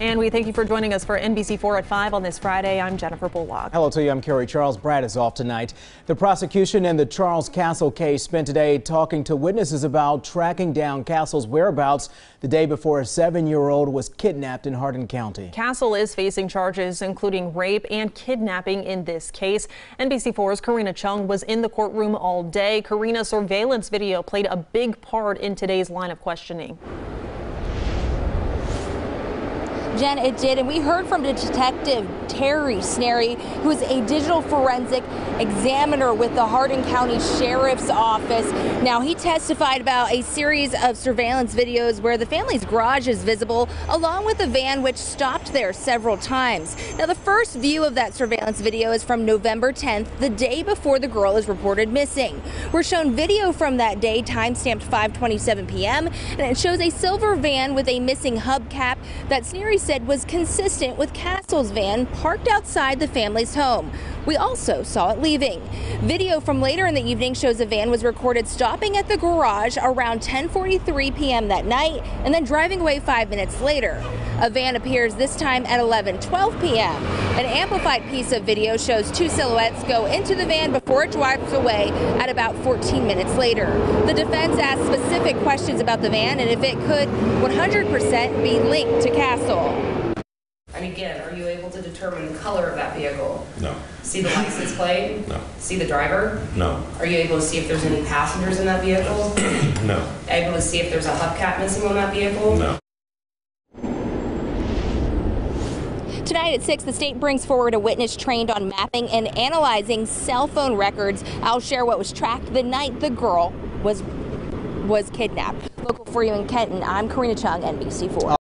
And we thank you for joining us for NBC4 at 5 on this Friday. I'm Jennifer Bullock. Hello to you. I'm Kerry Charles. Brad is off tonight. The prosecution in the Charles Castle case spent today talking to witnesses about tracking down Castle's whereabouts the day before a seven-year-old was kidnapped in Hardin County. Castle is facing charges including rape and kidnapping in this case. NBC4's Karina Chung was in the courtroom all day. Karina, surveillance video played a big part in today's line of questioning. Jen, it did. And we heard from Detective Terry Snary, who is a digital forensic examiner with the Hardin County Sheriff's Office. Now, he testified about a series of surveillance videos where the family's garage is visible, along with a van which stopped there several times. Now, the first view of that surveillance video is from November 10th, the day before the girl is reported missing. We're shown video from that day, timestamped 5:27 p.m., and it shows a silver van with a missing hubcap that Snary said was consistent with Castle's van parked outside the family's home. We also saw it leaving. Video from later in the evening shows a van was recorded stopping at the garage around 10:43 p.m. that night and then driving away 5 minutes later. A van appears this time at 11:12 p.m. An amplified piece of video shows two silhouettes go into the van before it drives away at about 14 minutes later. The defense asked specific questions about the van and if it could 100% be linked to Castle. And again, are you able to determine the color of that vehicle? No. See the license plate? No. See the driver? No. Are you able to see if there's any passengers in that vehicle? No. Able to see if there's a hubcap missing on that vehicle? No. Tonight at 6, the state brings forward a witness trained on mapping and analyzing cell phone records. I'll share what was tracked the night the girl was was kidnapped. Local for you in Kenton, I'm Karina Chung, NBC4.